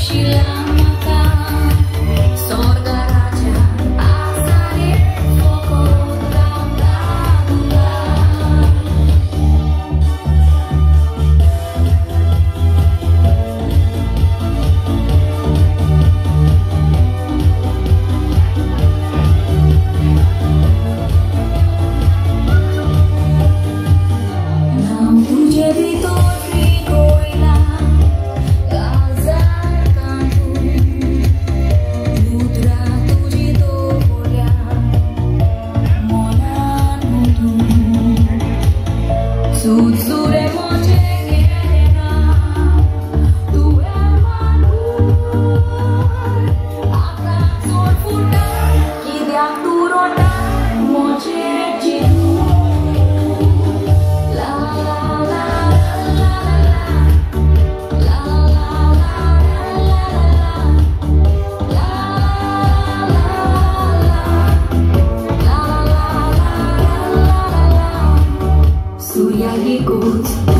是浪漫。podemos llegar. he goes.